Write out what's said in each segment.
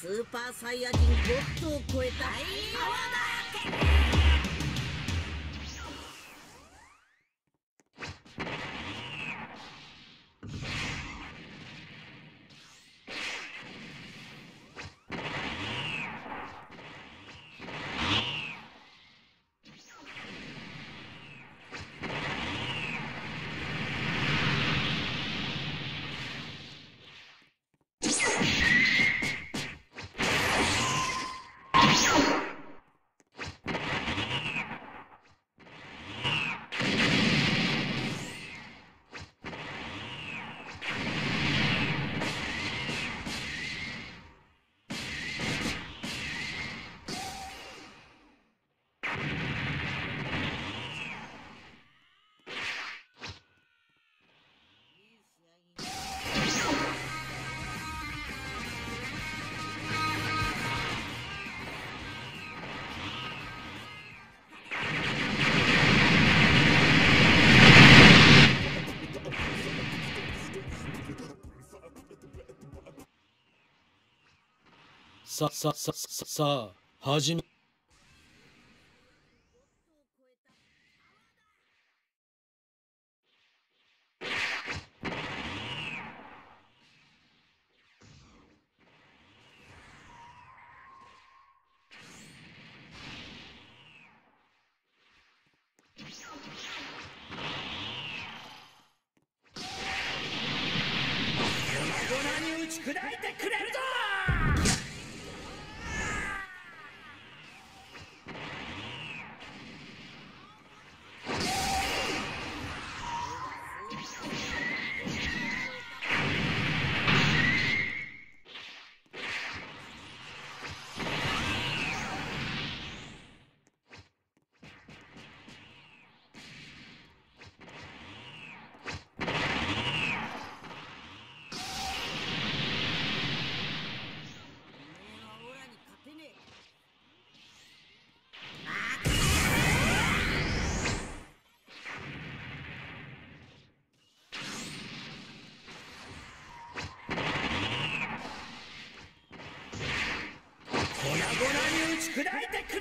スーパーサイヤ人ゴッドを超えた。パワーださ、さ、さ、さ、さあ、始め。砕いてくれる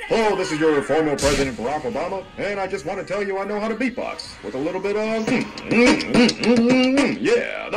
Hello, this is your former President Barack Obama, and I just want to tell you I know how to beatbox with a little bit of. yeah.